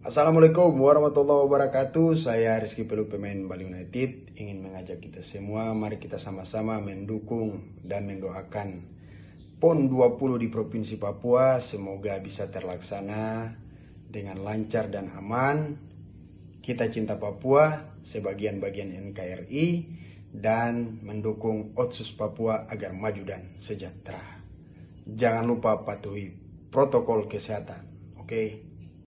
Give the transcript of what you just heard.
Assalamualaikum warahmatullahi wabarakatuh. Saya Rizky Peluk pemain Bali United ingin mengajak kita semua mari kita sama-sama mendukung dan mendoakan PON 20 di Provinsi Papua semoga bisa terlaksana dengan lancar dan aman. Kita cinta Papua sebagian bagian NKRI dan mendukung Otsus Papua agar maju dan sejahtera. Jangan lupa patuhi protokol kesehatan. Oke. Okay?